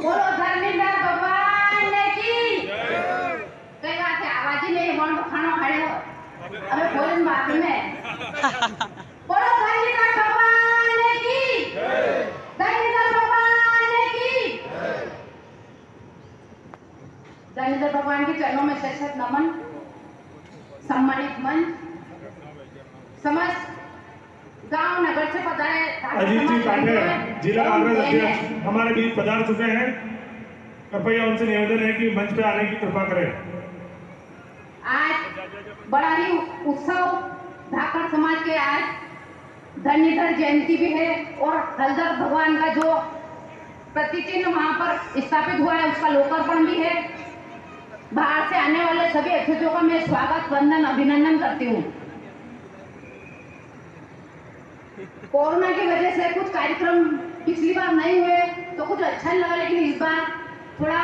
બોલો ધર્મેન્દ્ર ભગવાન કી કઈ વાત છે આવાજ ही नहीं मन खाना खायो अबे भोजन बाकी में बोलो धर्मेंद्र भगवान की धर्मेंद्र भगवान की धर्मेंद्र भगवान के चरणों में शत शत नमन सम्मानित मंच समस्त गांव नगर से अजीत जी पांडे जिला कांग्रेस अध्यक्ष हमारे बीच पधार चुके हैं। कृपया उनसे निवेदन है कि मंच पे आने की कृपा करें। आज बड़ा ही उत्सव धाकड़ समाज के आज धन्यधर जयंती भी है और हलदर भगवान का जो प्रतिचिन्ह वहाँ पर स्थापित हुआ है उसका लोकार्पण भी है। बाहर से आने वाले सभी अतिथियों का मैं स्वागत वंदन अभिनंदन करती हूँ। कोरोना की वजह से कुछ कार्यक्रम पिछली बार नहीं हुए तो कुछ अच्छा नहीं लगा, लेकिन इस बार थोड़ा